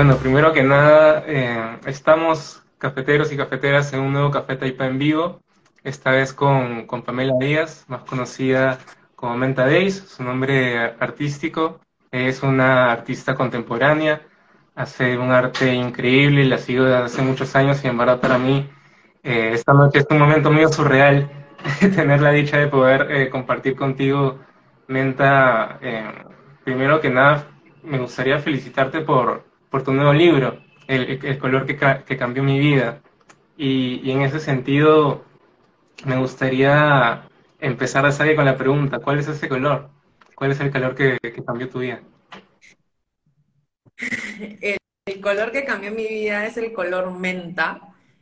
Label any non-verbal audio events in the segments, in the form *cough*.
Bueno, primero que nada, eh, estamos cafeteros y cafeteras en un nuevo Café Taipa en vivo, esta vez con, con Pamela Díaz, más conocida como Menta Days, su nombre artístico. Es una artista contemporánea, hace un arte increíble, la sigo desde hace muchos años y en verdad para mí eh, esta noche es un momento medio surreal *laughs* tener la dicha de poder eh, compartir contigo, Menta. Eh, primero que nada, me gustaría felicitarte por, por tu nuevo libro, El, el color que, que, cambió mi vida. Y, y, en ese sentido, me gustaría empezar a salir con la pregunta, ¿cuál es ese color? ¿Cuál es el color que, que cambió tu vida? El, color que cambió mi vida es el color menta.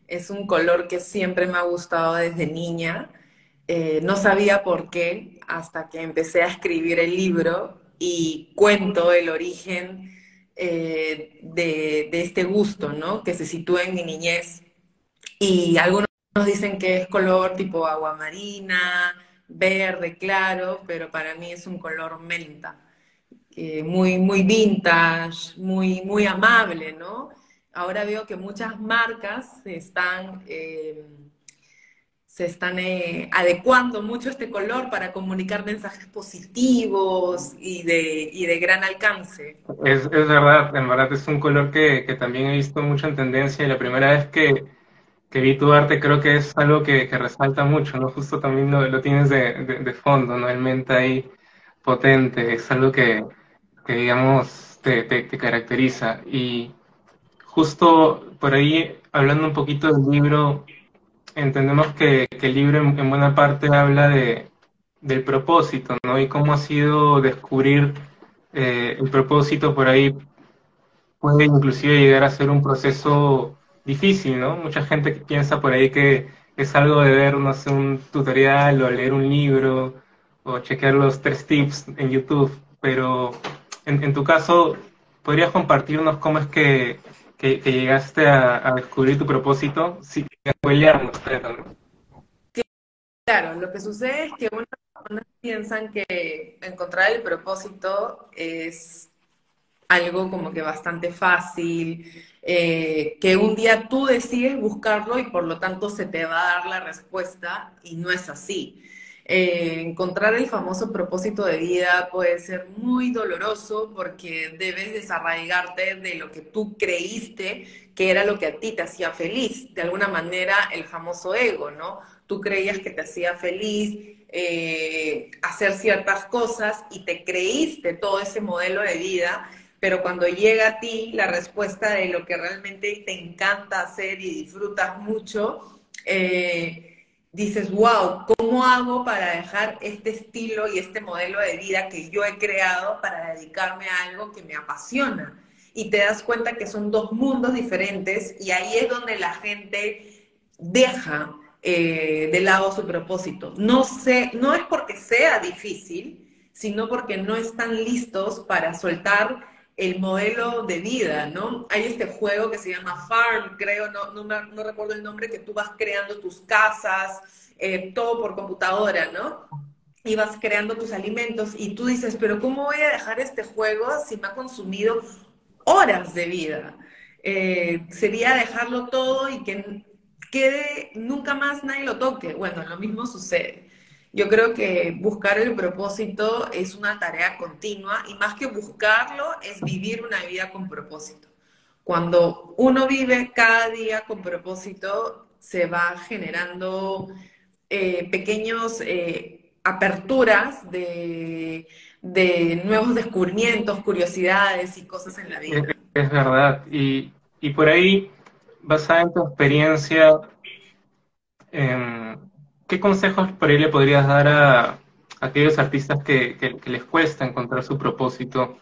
Es un color que siempre me ha gustado desde niña. Eh, no sabía por qué hasta que empecé a escribir el libro y cuento el origen eh, de, este gusto, ¿no? Que se sitúa en mi niñez. Y algunos dicen que es color tipo agua marina, verde claro, pero para mí es un color menta. Muy, muy vintage, muy, muy amable, ¿no? Ahora veo que muchas marcas están, eh, se están eh, adecuando mucho este color para comunicar mensajes positivos y de, y de gran alcance. Es, es, verdad, en verdad es un color que, que, también he visto mucho en tendencia y la primera vez que, que vi tu arte creo que es algo que, resalta mucho, ¿no? Justo también lo, lo tienes de, de, fondo, ¿no? El menta ahí potente, es algo que, que digamos, te, te, te, caracteriza. Y justo por ahí, hablando un poquito del libro, entendemos que, que el libro en, en, buena parte habla de, del propósito, ¿no? Y cómo ha sido descubrir eh, el propósito por ahí puede inclusive llegar a ser un proceso difícil, ¿no? Mucha gente piensa por ahí que es algo de ver, no sé, un tutorial o leer un libro o chequear los tres tips en YouTube, pero en, en, tu caso, ¿podrías compartirnos cómo es que, que, llegaste a, a, descubrir tu propósito? Sí, ¿no? Claro, lo que sucede es que unas personas piensan que encontrar el propósito es algo como que bastante fácil, eh, que un día tú decides buscarlo y por lo tanto se te va a dar la respuesta y no es así. Eh, encontrar el famoso propósito de vida puede ser muy doloroso porque debes desarraigarte de lo que tú creíste que era lo que a ti te hacía feliz. De alguna manera, el famoso ego, ¿no? Tú creías que te hacía feliz eh, hacer ciertas cosas y te creíste todo ese modelo de vida, pero cuando llega a ti la respuesta de lo que realmente te encanta hacer y disfrutas mucho, eh, dices, wow, ¿cómo hago para dejar este estilo y este modelo de vida que yo he creado para dedicarme a algo que me apasiona? Y te das cuenta que son dos mundos diferentes y ahí es donde la gente deja eh, de lado su propósito. No, sé, no es porque sea difícil, sino porque no están listos para soltar el modelo de vida, ¿no? Hay este juego que se llama Farm, creo, no, no, no recuerdo el nombre, que tú vas creando tus casas, eh, todo por computadora, ¿no? Y vas creando tus alimentos y tú dices, pero ¿cómo voy a dejar este juego si me ha consumido horas de vida? Eh, sería dejarlo todo y que quede, nunca más nadie lo toque. Bueno, lo mismo sucede. Yo creo que buscar el propósito es una tarea continua y más que buscarlo es vivir una vida con propósito. Cuando uno vive cada día con propósito, se va generando eh, pequeños eh, aperturas de, de, nuevos descubrimientos, curiosidades y cosas en la vida. Es, verdad. Y, y, por ahí, basada en tu experiencia, eh, ¿qué consejos por ahí le podrías dar a, aquellos artistas que, les cuesta encontrar su propósito,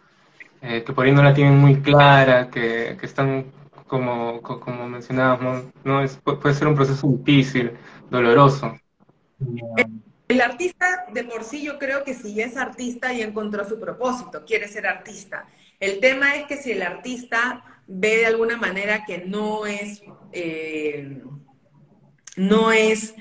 eh, que por ahí no la tienen muy clara, que, están, como, como mencionábamos, ¿no? Es, puede ser un proceso difícil, doloroso? El, el artista de por sí yo creo que si es artista y encontró su propósito, quiere ser artista. El tema es que si el artista ve de alguna manera que no es, eh, no es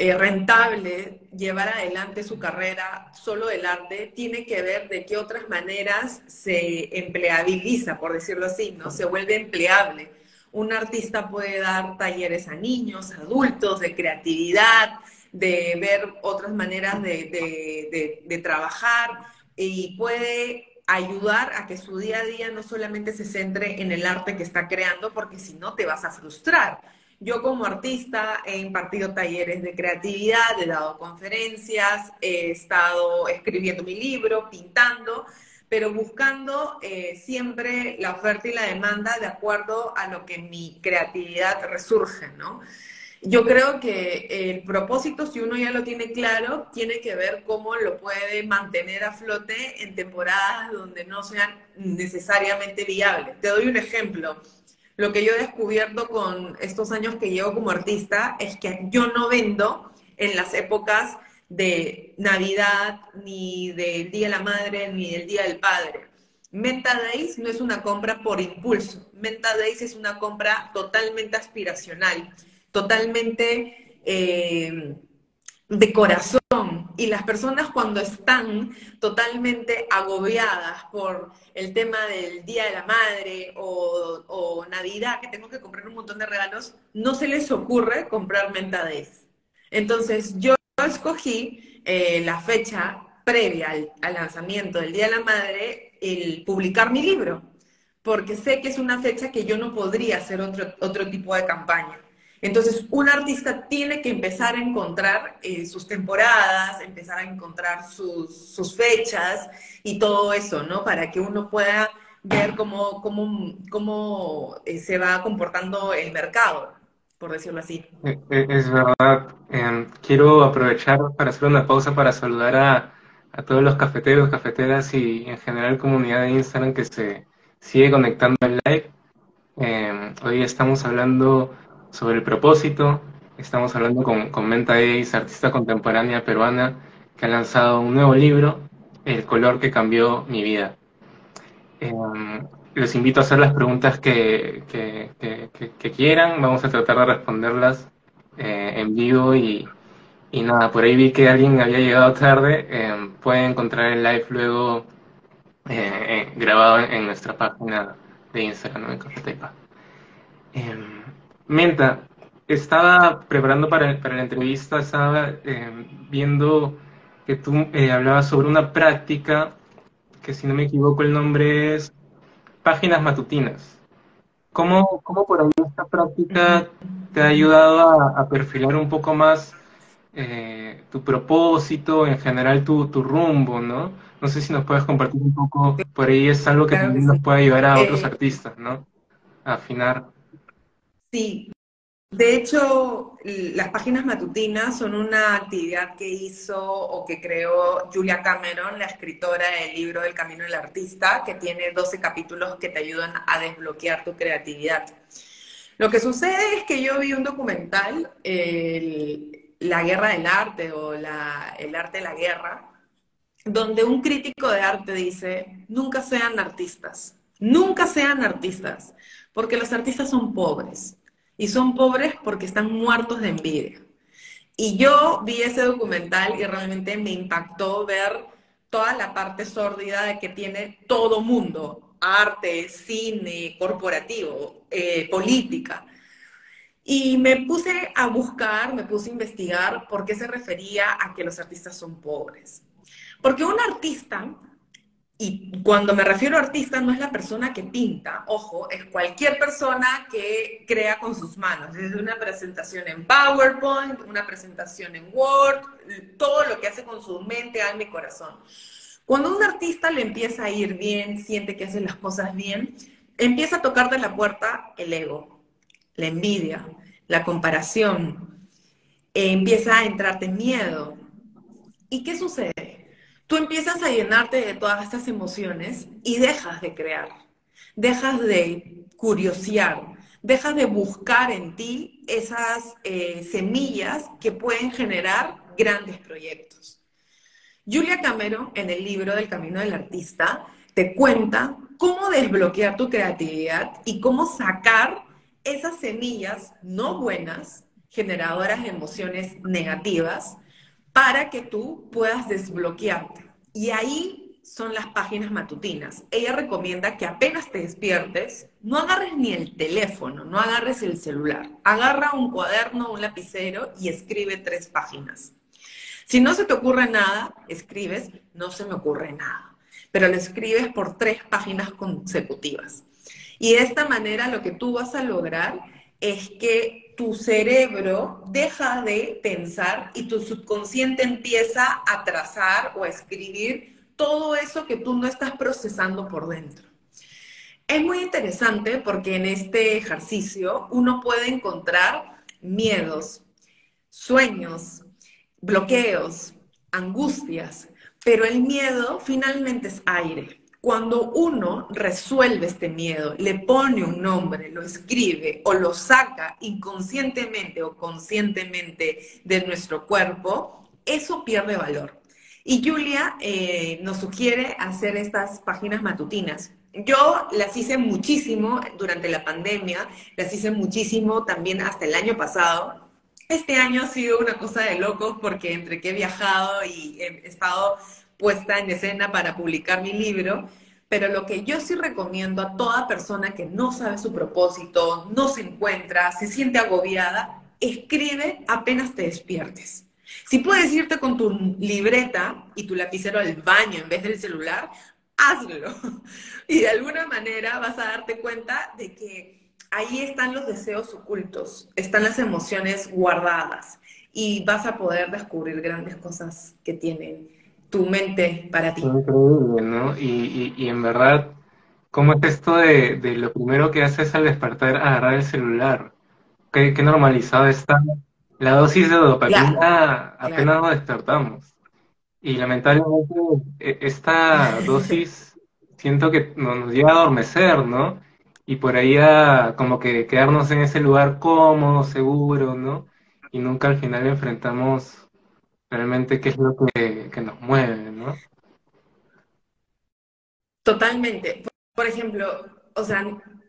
eh, rentable llevar adelante su carrera solo del arte tiene que ver de qué otras maneras se empleabiliza, por decirlo así, ¿no? Se vuelve empleable. Un artista puede dar talleres a niños, adultos, de creatividad, de ver otras maneras de, de trabajar y puede ayudar a que su día a día no solamente se centre en el arte que está creando, porque si no te vas a frustrar yo como artista he impartido talleres de creatividad, he dado conferencias, he estado escribiendo mi libro, pintando, pero buscando eh, siempre la oferta y la demanda de acuerdo a lo que mi creatividad resurge, ¿no? Yo creo que el propósito, si uno ya lo tiene claro, tiene que ver cómo lo puede mantener a flote en temporadas donde no sean necesariamente viables. Te doy un ejemplo lo que yo he descubierto con estos años que llevo como artista es que yo no vendo en las épocas de Navidad, ni del Día de la Madre, ni del Día del Padre. Menta Days no es una compra por impulso. Menta Days es una compra totalmente aspiracional, totalmente eh, de corazón. Y las personas cuando están totalmente agobiadas por el tema del Día de la Madre o, Navidad, que tengo que comprar un montón de regalos, no se les ocurre comprar mentades. Entonces yo escogí eh, la fecha previa al, al, lanzamiento del Día de la Madre, el publicar mi libro, porque sé que es una fecha que yo no podría hacer otro, otro tipo de campaña. Entonces, un artista tiene que empezar a encontrar eh, sus temporadas, empezar a encontrar sus, fechas y todo eso, ¿no? Para que uno pueda ver cómo, cómo, cómo eh, se va comportando el mercado, por decirlo así. Eh, es verdad. Em, quiero aprovechar para hacer una pausa para saludar a, a todos los cafeteros, cafeteras y en general comunidad de Instagram que se sigue conectando al live. Em, hoy estamos hablando sobre el propósito. Estamos hablando con, con Menta Ace, artista contemporánea peruana, que ha lanzado un nuevo libro, El color que cambió mi vida. Em, les invito a hacer las preguntas que, que, quieran. Vamos a tratar de responderlas eh, en vivo y, y, nada, por ahí vi que alguien había llegado tarde. Eh, pueden encontrar el live luego eh, grabado en, nuestra página de Instagram, en Café Menta, estaba preparando para, para la entrevista, estaba eh, viendo que tú eh, hablabas sobre una práctica que si no me equivoco el nombre es páginas matutinas. ¿Cómo, cómo por ahí esta práctica te ha ayudado a, perfilar un poco más eh, tu propósito, en general tu, tu, rumbo, ¿no? No sé si nos puedes compartir un poco, por ahí es algo que también nos puede ayudar a otros artistas, ¿no? A afinar. Sí, de hecho, las páginas matutinas son una actividad que hizo o que creó Julia Cameron, la escritora del libro El Camino del Artista, que tiene 12 capítulos que te ayudan a desbloquear tu creatividad. Lo que sucede es que yo vi un documental, La Guerra del Arte o El Arte de la Guerra, donde un crítico de arte dice, nunca sean artistas, nunca sean artistas, porque los artistas son pobres y son pobres porque están muertos de envidia. Y yo vi ese documental y realmente me impactó ver toda la parte sórdida de que tiene todo mundo, arte, cine, corporativo, eh, política. Y me puse a buscar, me puse a investigar por qué se refería a que los artistas son pobres. Porque un artista y cuando me refiero a artista, no es la persona que pinta, ojo, es cualquier persona que crea con sus manos, desde una presentación en PowerPoint, una presentación en Word, todo lo que hace con su mente, alma y corazón. Cuando un artista le empieza a ir bien, siente que hace las cosas bien, empieza a tocar de la puerta el ego, la envidia, la comparación, empieza a entrarte miedo. ¿Y qué sucede? Tú empiezas a llenarte de todas estas emociones y dejas de crear, dejas de curiosear, dejas de buscar en ti esas eh, semillas que pueden generar grandes proyectos. Julia Cameron, en el libro del Camino del Artista, te cuenta cómo desbloquear tu creatividad y cómo sacar esas semillas no buenas generadoras de emociones negativas para que tú puedas desbloquearte. Y ahí son las páginas matutinas. Ella recomienda que apenas te despiertes, no agarres ni el teléfono, no agarres el celular. Agarra un cuaderno, un lapicero y escribe tres páginas. Si no se te ocurre nada, escribes, no se me ocurre nada. Pero lo escribes por tres páginas consecutivas. Y de esta manera lo que tú vas a lograr es que tu cerebro deja de pensar y tu subconsciente empieza a trazar o a escribir todo eso que tú no estás procesando por dentro. Es muy interesante porque en este ejercicio uno puede encontrar miedos, sueños, bloqueos, angustias, pero el miedo finalmente es aire. Cuando uno resuelve este miedo, le pone un nombre, lo escribe o lo saca inconscientemente o conscientemente de nuestro cuerpo, eso pierde valor. Y Julia eh, nos sugiere hacer estas páginas matutinas. Yo las hice muchísimo durante la pandemia, las hice muchísimo también hasta el año pasado. Este año ha sido una cosa de locos porque entre que he viajado y he estado puesta en escena para publicar mi libro, pero lo que yo sí recomiendo a toda persona que no sabe su propósito, no se encuentra, se siente agobiada, escribe apenas te despiertes. Si puedes irte con tu libreta y tu lapicero al baño en vez del celular, hazlo. *laughs* Y de alguna manera vas a darte cuenta de que ahí están los deseos ocultos, están las emociones guardadas y vas a poder descubrir grandes cosas que tienen tu mente para ti. Increíble, ¿no? Y, y, en verdad, ¿cómo es esto de, de, lo primero que haces al despertar agarrar el celular? ¿Qué, qué normalizado está la dosis de dopamina apenas nos despertamos? Y lamentablemente e, esta dosis siento que nos llega a adormecer, ¿no? Y por ahí a como que quedarnos en ese lugar cómodo, seguro, ¿no? Y nunca al final enfrentamos realmente qué es lo que, nos mueve, ¿no? Totalmente. Por ejemplo, o sea,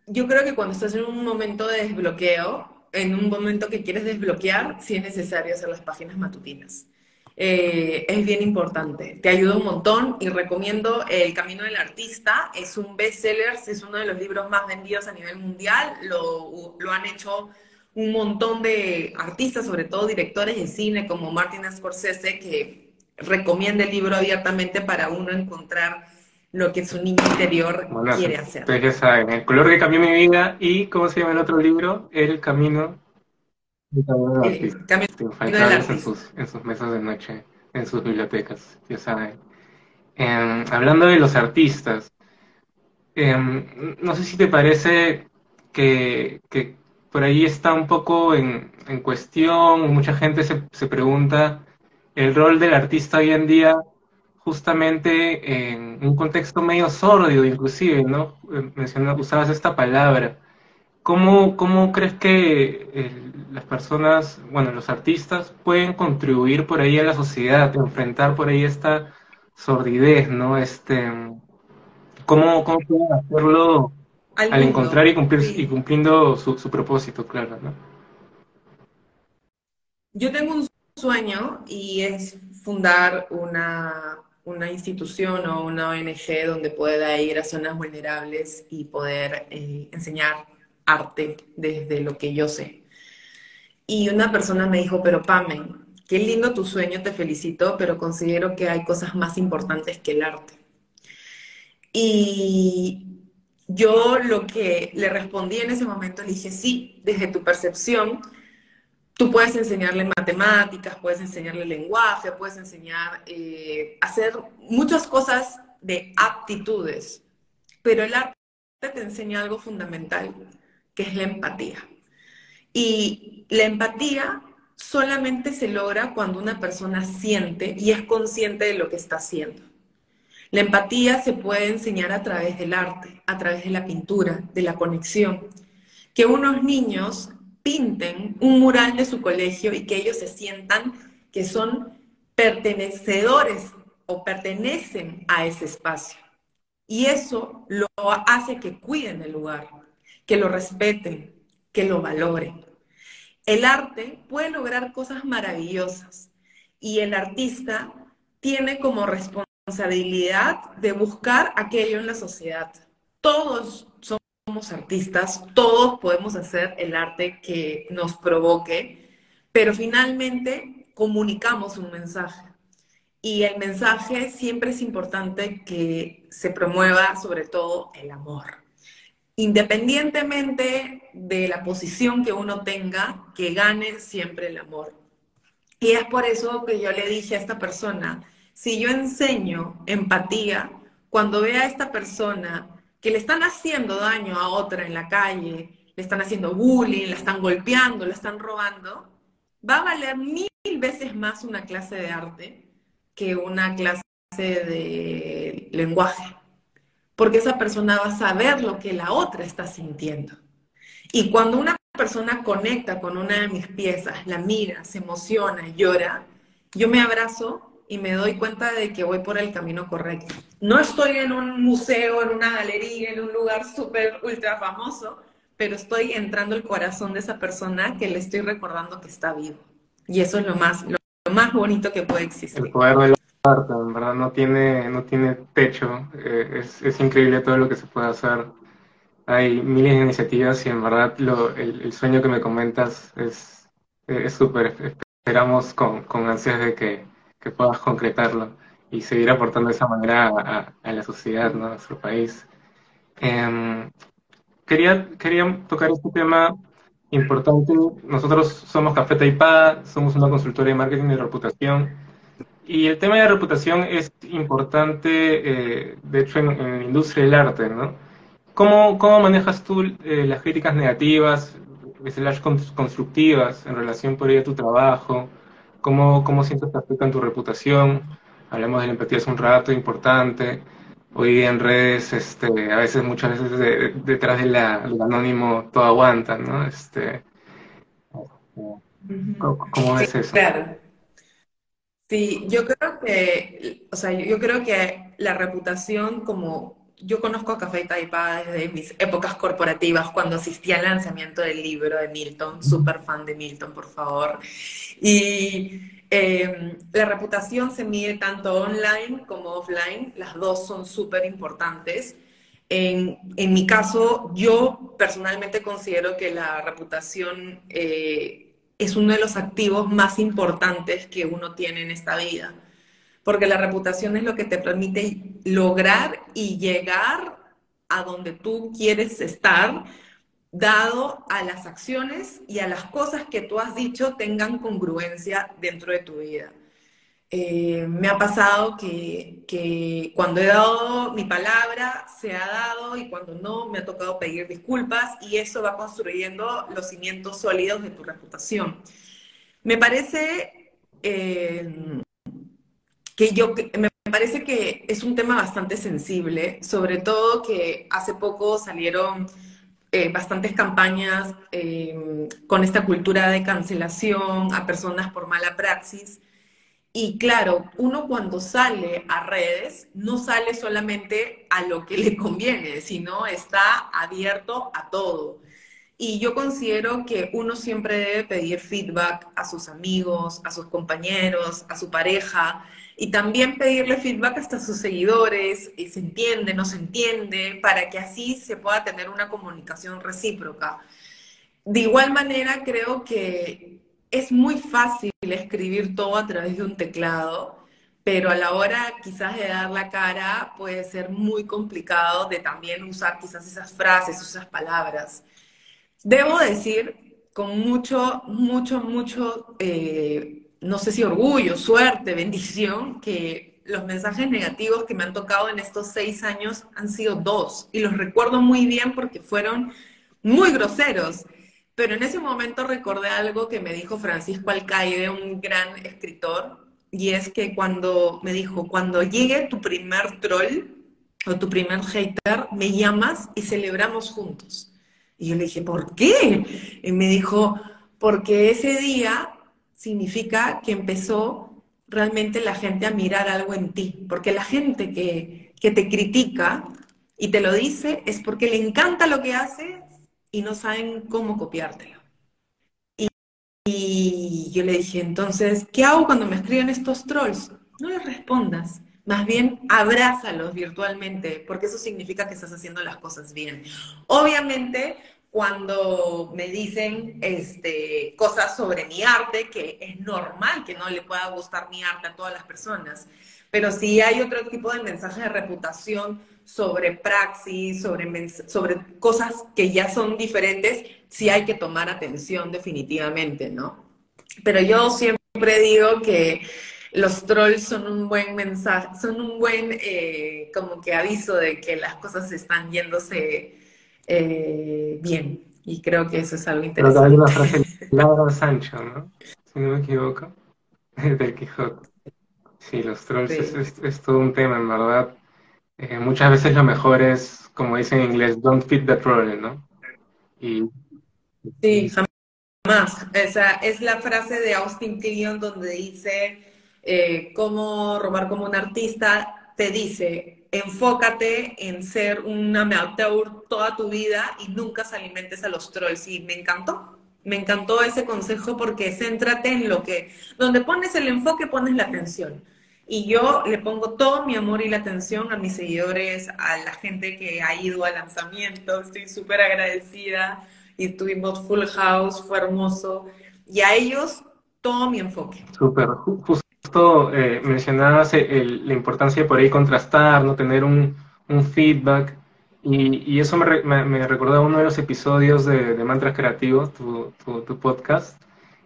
yo creo que cuando estás en un momento de desbloqueo, en un momento que quieres desbloquear, sí es necesario hacer las páginas matutinas. Eh, es bien importante, te ayuda un montón y recomiendo El Camino del Artista, es un bestseller, es uno de los libros más vendidos a nivel mundial, lo, lo han hecho un montón de artistas, sobre todo directores de cine como Martin Scorsese, que recomienda el libro abiertamente para uno encontrar lo que su niño interior quiere hacer. Ustedes ya saben, El color que cambió mi vida y, ¿cómo se llama el otro libro? El camino, el camino del artista. En sus, en sus mesas de noche, en sus bibliotecas, ya saben. Em, hablando de los artistas, em, no sé si te parece que, que por ahí está un poco en, cuestión, mucha gente se, se, pregunta el rol del artista hoy en día justamente en un contexto medio sórdido inclusive, ¿no? Eh, Mencionas, usabas esta palabra. ¿Cómo, cómo crees que eh, las personas, bueno, los artistas pueden contribuir por ahí a la sociedad, enfrentar por ahí esta sordidez, ¿no? Este, ¿cómo, cómo pueden hacerlo al, encontrar y, cumplir, y cumpliendo su, propósito, claro, ¿no? Yo tengo un sueño y es fundar una, una institución o una ONG donde pueda ir a zonas vulnerables y poder eh, enseñar arte desde lo que yo sé. Y una persona me dijo, pero Pamen, qué lindo tu sueño, te felicito, pero considero que hay cosas más importantes que el arte. Y yo lo que le respondí en ese momento, le dije, sí, desde tu percepción, tú puedes enseñarle matemáticas, puedes enseñarle lenguaje, puedes enseñar, eh, hacer muchas cosas de aptitudes, pero el arte te enseña algo fundamental, que es la empatía. Y la empatía solamente se logra cuando una persona siente y es consciente de lo que está haciendo. La empatía se puede enseñar a través del arte, a través de la pintura, de la conexión. Que unos niños pinten un mural de su colegio y que ellos se sientan que son pertenecedores o pertenecen a ese espacio. Y eso lo hace que cuiden el lugar, que lo respeten, que lo valoren. el arte puede lograr cosas maravillosas y el artista tiene como responsabilidad de buscar aquello en la sociedad. Todos somos artistas, todos podemos hacer el arte que nos provoque, pero finalmente comunicamos un mensaje. Y el mensaje siempre es importante que se promueva sobre todo el amor. Independientemente de la posición que uno tenga, que gane siempre el amor. Y es por eso que yo le dije a esta persona, si yo enseño empatía, cuando vea a esta persona que le están haciendo daño a otra en la calle, le están haciendo bullying, la están golpeando, la están robando, va a valer mil veces más una clase de arte que una clase de lenguaje. Porque esa persona va a saber lo que la otra está sintiendo. Y cuando una persona conecta con una de mis piezas, la mira, se emociona, llora, yo me abrazo y me doy cuenta de que voy por el camino correcto. No estoy en un museo, en una galería, en un lugar súper ultra famoso, pero estoy entrando al corazón de esa persona que le estoy recordando que está vivo. Y eso es lo más, lo, más bonito que puede existir. El poder del arte, en verdad, no tiene, no tiene techo. Eh, es, es increíble todo lo que se puede hacer hay miles de iniciativas y en verdad lo, el, sueño que me comentas es súper. Esperamos con, con, ansias de que, que, puedas concretarlo y seguir aportando de esa manera a, la sociedad, ¿no? a nuestro país. Eh, quería, quería tocar este tema importante. Nosotros somos Café Taipá, somos una consultora de marketing y reputación. Y el tema de reputación es importante, eh, de hecho, en, en la industria del arte, ¿no? ¿Cómo, cómo manejas tú eh, las críticas negativas, las constructivas en relación por ello a tu trabajo? ¿Cómo, cómo sientes que afectan tu reputación? Hablamos de la empatía hace un rato, importante. Hoy día en redes, este, a veces, muchas veces detrás de la, del anónimo todo aguanta, ¿no? Este, ¿cómo, ves eso? Claro. Sí, yo creo que, o sea, yo creo que la reputación como yo conozco a Café Taipa desde mis épocas corporativas, cuando asistía al lanzamiento del libro de Milton, súper fan de Milton, por favor. Y em, la reputación se mide tanto online como offline, las dos son súper importantes. En, en, mi caso, yo personalmente considero que la reputación eh, es uno de los activos más importantes que uno tiene en esta vida porque la reputación es lo que te permite lograr y llegar a donde tú quieres estar, dado a las acciones y a las cosas que tú has dicho tengan congruencia dentro de tu vida. Eh, me ha pasado que, cuando he dado mi palabra se ha dado y cuando no me ha tocado pedir disculpas y eso va construyendo los cimientos sólidos de tu reputación. Me parece eh, que yo me parece que es un tema bastante sensible, sobre todo que hace poco salieron eh, bastantes campañas em, con esta cultura de cancelación a personas por mala praxis. Y claro, uno cuando sale a redes no sale solamente a lo que le conviene, sino está abierto a todo. Y yo considero que uno siempre debe pedir feedback a sus amigos, a sus compañeros, a su pareja, y también pedirle feedback hasta sus seguidores, se entiende, no se entiende, para que así se pueda tener una comunicación recíproca. De igual manera, creo que es muy fácil escribir todo a través de un teclado, pero a la hora quizás de dar la cara puede ser muy complicado de también usar quizás esas frases, esas palabras. Debo decir con mucho, mucho, mucho eh, no sé si orgullo, suerte, bendición, que los mensajes negativos que me han tocado en estos seis años han sido dos. Y los recuerdo muy bien porque fueron muy groseros. Pero en ese momento recordé algo que me dijo Francisco Alcaide, un gran escritor, y es que cuando me dijo, cuando llegue tu primer troll o tu primer hater, me llamas y celebramos juntos. Y yo le dije, ¿por qué? Y me dijo, porque ese día significa que empezó realmente la gente a mirar algo en ti, porque la gente que, que te critica y te lo dice es porque le encanta lo que haces y no saben cómo copiártelo. y yo le dije, entonces, ¿qué hago cuando me escriben estos trolls? No les respondas. Más bien, abrázalos virtualmente, porque eso significa que estás haciendo las cosas bien. Obviamente, cuando me dicen este, cosas sobre mi arte, que es normal que no le pueda gustar mi arte a todas las personas, pero si hay otro tipo de mensaje de reputación sobre praxis, sobre, sobre cosas que ya son diferentes, sí hay que tomar atención definitivamente, ¿no? Pero yo siempre digo que los trolls son un buen mensaje, son un buen eh, como que aviso de que las cosas están yéndose eh, bien. Y creo que eso es algo interesante. hay una frase de Sancho, ¿no? Si no me equivoco, *laughs* del Quijote. Sí, los trolls Es, todo un tema, en verdad. Eh, muchas veces lo mejor es, como dicen en inglés, don't fit the problem, ¿no? Y, sí, jamás. Esa es la frase de Austin Kleon donde dice eh, cómo robar como un artista. Te dice, enfócate en ser un amateur toda tu vida y nunca se alimentes a los trolls. Y me encantó, me encantó ese consejo porque céntrate en lo que, donde pones el enfoque, pones la atención. Y yo le pongo todo mi amor y la atención a mis seguidores, a la gente que ha ido al lanzamiento. Estoy súper agradecida y tuvimos full house, fue hermoso. Y a ellos todo mi enfoque. Súper, justo eh, mencionabas la importancia de por ahí contrastar, no tener un, feedback. Y, eso me, me, recordaba uno de los episodios de, Mantras Creativos, tu, podcast,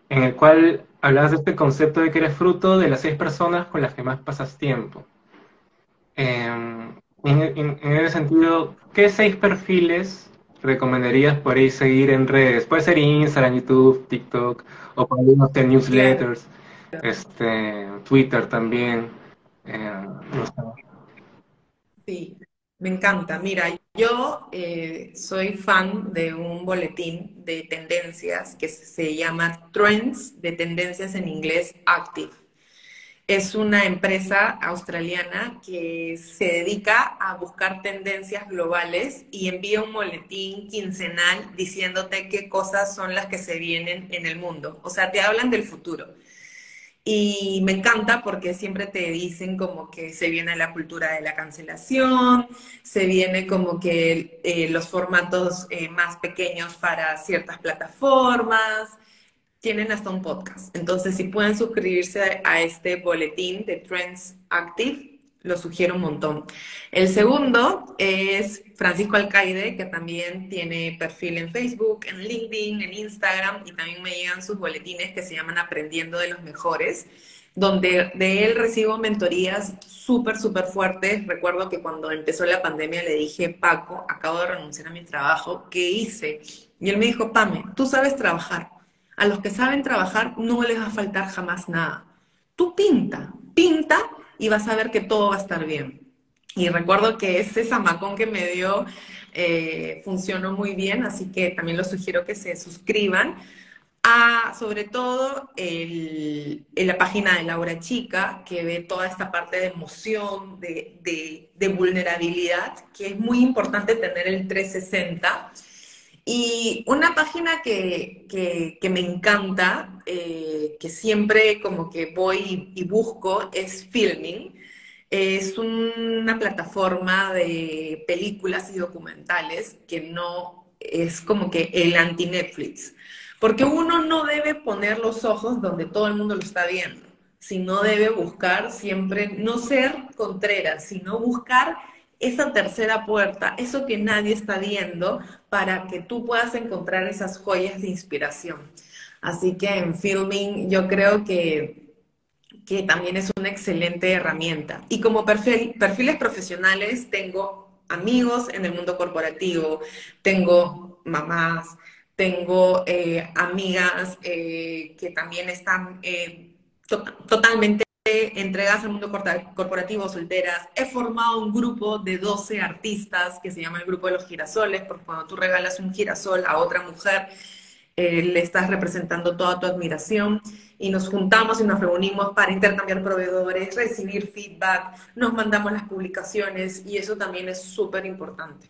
en el cual hablabas de este concepto de que eres fruto de las seis personas con las que más pasas tiempo. Em, en, ese sentido, ¿qué seis perfiles recomendarías por ahí seguir en redes? Puede ser Instagram, YouTube, TikTok, o por ahí, no newsletters este, Twitter también. Eh, sí, me encanta. Mira, yo eh, soy fan de un boletín de tendencias que se llama Trends de tendencias en inglés Active. Es una empresa australiana que se dedica a buscar tendencias globales y envía un boletín quincenal diciéndote qué cosas son las que se vienen en el mundo. O sea, te hablan del futuro. Y me encanta porque siempre te dicen como que se viene la cultura de la cancelación, se viene como que eh, los formatos eh, más pequeños para ciertas plataformas, tienen hasta un podcast. Entonces, si pueden suscribirse a este boletín de Trends Active, lo sugiero un montón. El segundo es Francisco Alcaide, que también tiene perfil en Facebook, en LinkedIn, en Instagram, y también me llegan sus boletines que se llaman Aprendiendo de los Mejores, donde de él recibo mentorías súper, súper fuertes. Recuerdo que cuando empezó la pandemia le dije, Paco, acabo de renunciar a mi trabajo, ¿qué hice? Y él me dijo, Pame, tú sabes trabajar. A los que saben trabajar no les va a faltar jamás nada. Tú pinta, pinta y vas a ver que todo va a estar bien. Y recuerdo que ese zamacón que me dio eh, funcionó muy bien, así que también los sugiero que se suscriban a, sobre todo, en la página de Laura Chica, que ve toda esta parte de emoción, de, de vulnerabilidad, que es muy importante tener el 360 y una página que, que, me encanta, eh, que siempre como que voy y busco, es Filming. Es una plataforma de películas y documentales que no es como que el anti-Netflix. Porque uno no debe poner los ojos donde todo el mundo lo está viendo, sino debe buscar siempre, no ser contreras, sino buscar esa tercera puerta, eso que nadie está viendo, para que tú puedas encontrar esas joyas de inspiración. Así que en filming yo creo que, que también es una excelente herramienta. Y como perfil, perfiles profesionales tengo amigos en el mundo corporativo, tengo mamás, tengo eh, amigas eh, que también están eh, totalmente entregas al mundo corporativo solteras. He formado un grupo de 12 artistas que se llama el Grupo de los Girasoles, porque cuando tú regalas un girasol a otra mujer, le estás representando toda tu admiración y nos juntamos y nos reunimos para intercambiar proveedores, recibir feedback, nos mandamos las publicaciones y eso también es súper importante.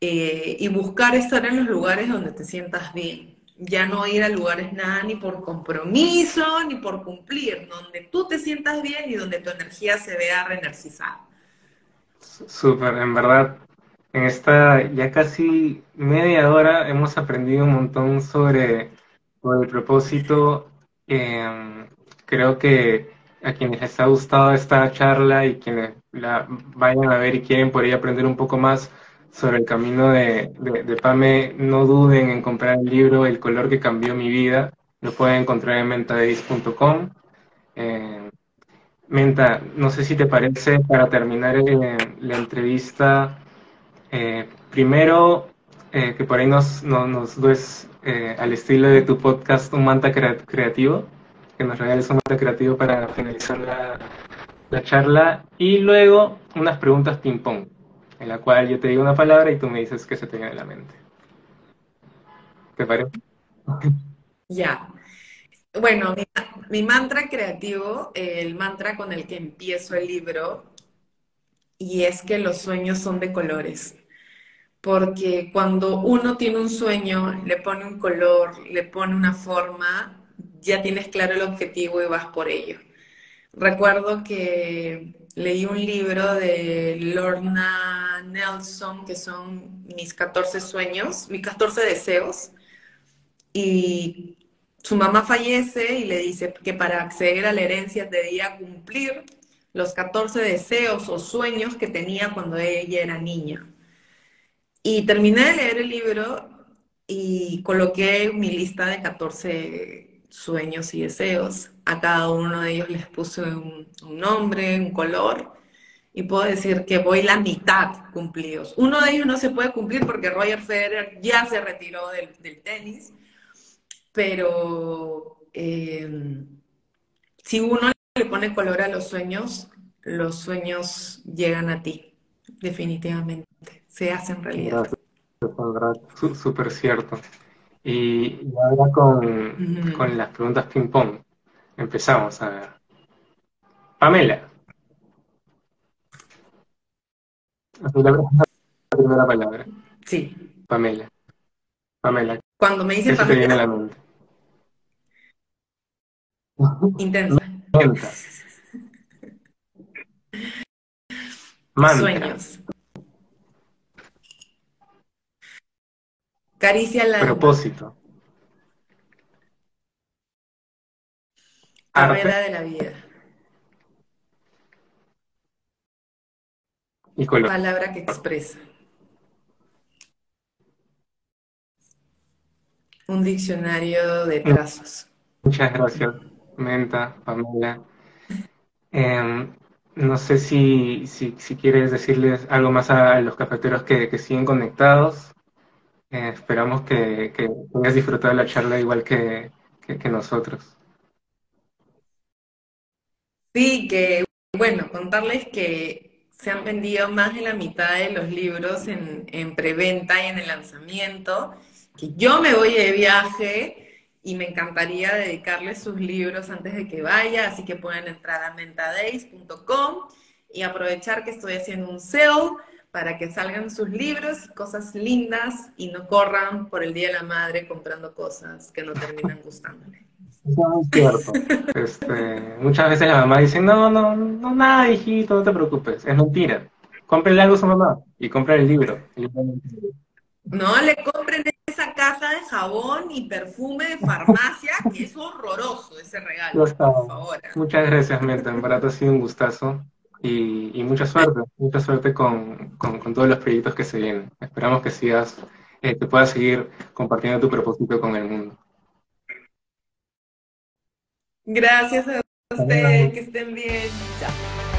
Eh, y buscar estar en los lugares donde te sientas bien. ya no ir a lugares nada ni por compromiso ni por cumplir, donde tú te sientas bien y donde tu energía se vea reenergizada. Súper, en verdad, en esta ya casi media hora hemos aprendido un montón sobre, el propósito. Em, creo que a quienes les ha gustado esta charla y quienes la vayan a ver y quieren por ahí aprender un poco más sobre el camino de, de, Pame, no duden en comprar el libro El color que cambió mi vida. Lo pueden encontrar en mentadays.com. Eh, Menta, no sé si te parece, para terminar eh, la entrevista, eh, primero que por ahí nos, nos des al estilo de tu podcast un manta creativo, que nos regales un manta creativo para finalizar la, la charla, y luego unas preguntas ping-pong en la cual yo te digo una palabra y tú me dices qué se te viene a la mente. ¿Te parece? *laughs* Ya. Bueno, mi, mantra creativo, el mantra con el que empiezo el libro, y es que los sueños son de colores. Porque cuando uno tiene un sueño, le pone un color, le pone una forma, ya tienes claro el objetivo y vas por ello. Recuerdo que leí un libro de Lorna Nelson, que son mis 14 sueños, mis 14 deseos, y su mamá fallece y le dice que para acceder a la herencia debía cumplir los 14 deseos o sueños que tenía cuando ella era niña. Y terminé de leer el libro y coloqué mi lista de 14 sueños y deseos. A cada uno de ellos les puse un, nombre, un color, y puedo decir que voy la mitad cumplidos. Uno de ellos no se puede cumplir porque Roger Federer ya se retiró del, tenis, pero eh, si uno le pone color a los sueños, los sueños llegan a ti, definitivamente, se hacen realidad. Súper cierto. Y, ahora con, las preguntas ping-pong. Empezamos a ver. Pamela. La, primera palabra. Sí. Pamela. Pamela. Cuando me dice ¿Qué Pamela. te viene a la mente? Intensa. *laughs* Sueños. Caricia la Propósito. Carrera de la vida. Y color. Palabra que expresa. Un diccionario de trazos. Muchas gracias, Menta, Pamela. Em, no sé si, si, quieres decirles algo más a los cafeteros que, que siguen conectados. Eh, esperamos que, que hayas disfrutado de la charla igual que, nosotros. Sí, que bueno, contarles que se han vendido más de la mitad de los libros en, en preventa y en el lanzamiento, que yo me voy de viaje y me encantaría dedicarles sus libros antes de que vaya, así que pueden entrar a mentadays.com y aprovechar que estoy haciendo un sale para que salgan sus libros, cosas lindas y no corran por el Día de la Madre comprando cosas que no terminan gustándole. Eso es cierto. *laughs* Este, muchas veces la mamá dice, no, no, no, nada, hijito, no te preocupes. Es mentira. Cómprenle algo a su mamá y compren el libro. no, le compren esa caja de jabón y perfume de farmacia, que es horroroso ese regalo, por favor. Muchas gracias, Meta. En verdad ha sido un gustazo y, mucha suerte, mucha suerte con, todos los proyectos que se vienen. Esperamos que sigas, eh, que puedas seguir compartiendo tu propósito con el mundo. Gracias a ustedes, que estén bien. Chao.